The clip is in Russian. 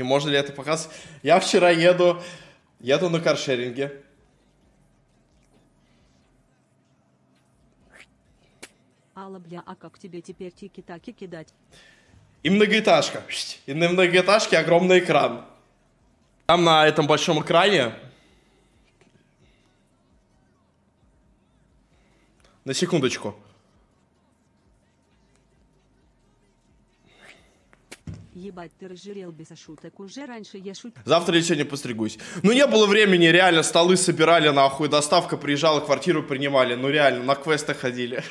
И можно ли это показывать? Я вчера еду, еду на каршеринге. Алла, бля, а как тебе теперь тики-таки кидать? И многоэтажка. И на многоэтажке огромный экран. Там на этом большом экране... На секундочку. Ебать, ты разжирел без шуток. Уже раньше я шутил. Завтра или сегодня постригусь. Ну, не было времени, реально, столы собирали, нахуй, доставка приезжала, квартиру принимали. Ну, реально, на квесты ходили.